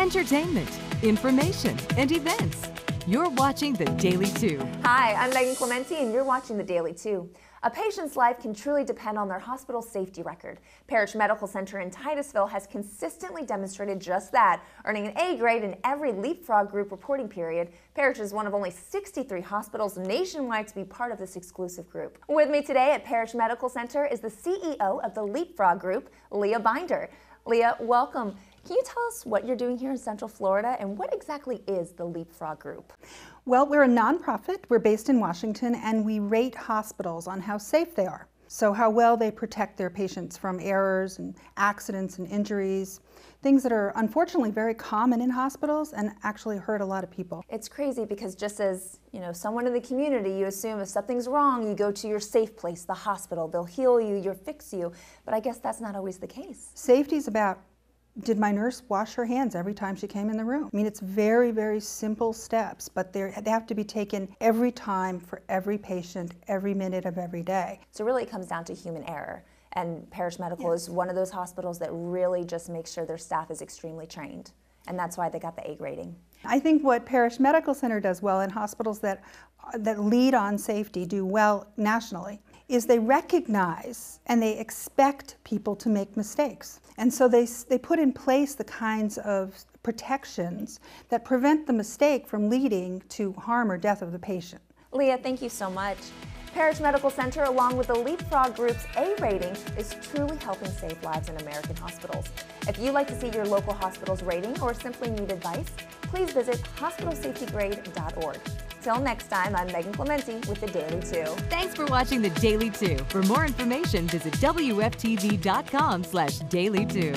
entertainment, information, and events. You're watching The Daily 2. Hi, I'm Megan Clementi, and you're watching The Daily 2. A patient's life can truly depend on their hospital safety record. Parrish Medical Center in Titusville has consistently demonstrated just that, earning an A grade in every Leapfrog Group reporting period. Parrish is one of only 63 hospitals nationwide to be part of this exclusive group. With me today at Parrish Medical Center is the CEO of the Leapfrog Group, Leah Binder. Leah, welcome. Can you tell us what you're doing here in Central Florida and what exactly is the Leapfrog Group? Well, we're a nonprofit. We're based in Washington and we rate hospitals on how safe they are. So, how well they protect their patients from errors and accidents and injuries, things that are unfortunately very common in hospitals and actually hurt a lot of people. It's crazy because just as, you know, someone in the community, you assume if something's wrong, you go to your safe place, the hospital. They'll heal you, you'll fix you. But I guess that's not always the case. Safety is about did my nurse wash her hands every time she came in the room? I mean, it's very, very simple steps, but they have to be taken every time for every patient, every minute of every day. So really it comes down to human error. And Parrish Medical yes. is one of those hospitals that really just makes sure their staff is extremely trained. And that's why they got the A grading. I think what Parrish Medical Center does well and hospitals that, that lead on safety do well nationally is they recognize and they expect people to make mistakes. And so they, they put in place the kinds of protections that prevent the mistake from leading to harm or death of the patient. Leah, thank you so much. Parrish Medical Center, along with the Leapfrog Group's A rating, is truly helping save lives in American hospitals. If you'd like to see your local hospital's rating or simply need advice, please visit hospitalsafetygrade.org. Till next time, I'm Megan Clementi with The Daily 2. Thanks for watching The Daily 2. For more information, visit WFTV.com slash Daily 2.